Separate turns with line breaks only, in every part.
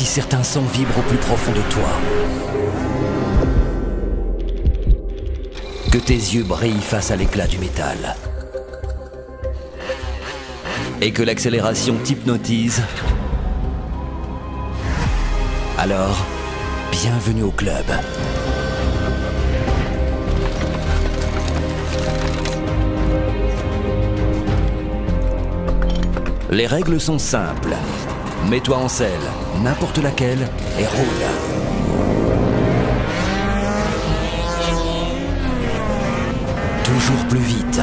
si certains sons vibrent au plus profond de toi. Que tes yeux brillent face à l'éclat du métal. Et que l'accélération t'hypnotise. Alors, bienvenue au club. Les règles sont simples. Mets-toi en selle, n'importe laquelle, et roule. Toujours plus vite.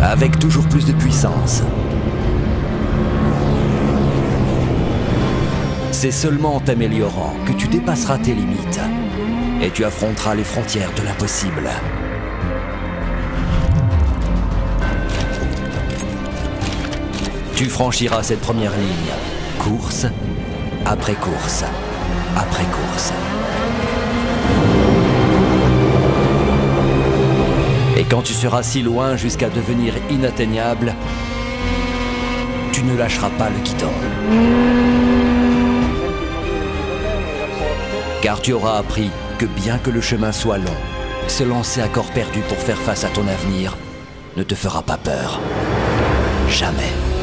Avec toujours plus de puissance. C'est seulement en t'améliorant que tu dépasseras tes limites et tu affronteras les frontières de l'impossible. Tu franchiras cette première ligne, course après course, après course. Et quand tu seras si loin jusqu'à devenir inatteignable, tu ne lâcheras pas le guidon. Car tu auras appris que bien que le chemin soit long, se lancer à corps perdu pour faire face à ton avenir ne te fera pas peur. Jamais.